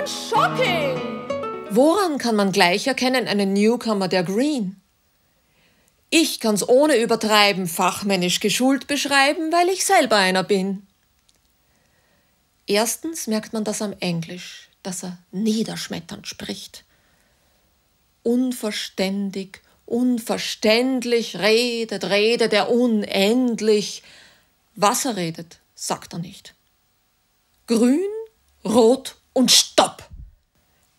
man shocking. Woran kann man gleich erkennen einen Newcomer der Green? Ich kann's ohne Übertreiben fachmännisch geschult beschreiben, weil ich selber einer bin. Erstens merkt man das am Englisch, dass er niederschmetternd spricht. Unverständig, unverständlich redet, redet er unendlich. Was er redet, sagt er nicht. Grün, rot und stopp.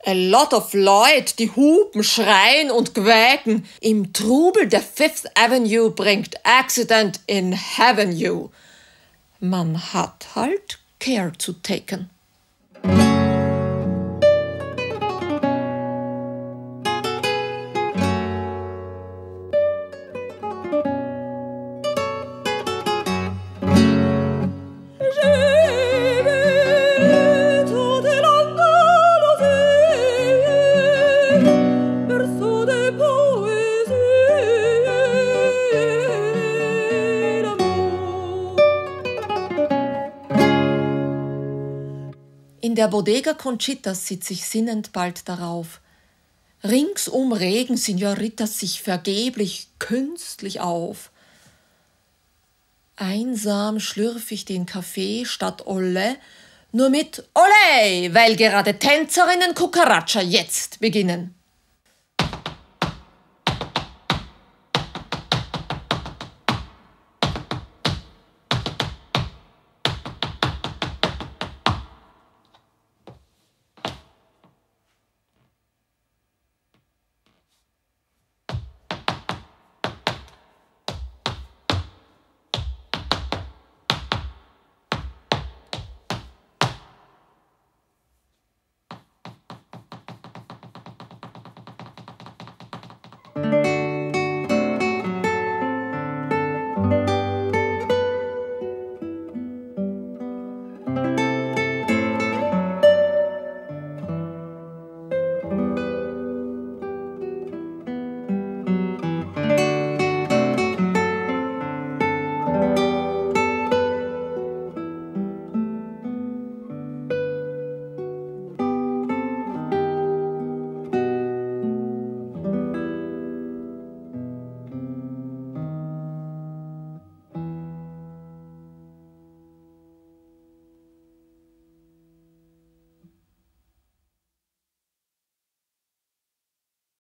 A lot of Leute, die hupen, schreien und quäken. Im Trubel der Fifth Avenue bringt Accident in Heaven you. Man hat halt care to taken. In der Bodega Conchitas sitze ich sinnend bald darauf. Ringsum regen Signoritas sich vergeblich künstlich auf. Einsam schlürf ich den Kaffee statt Olle, nur mit Ole, weil gerade Tänzerinnen Cucaracha jetzt beginnen.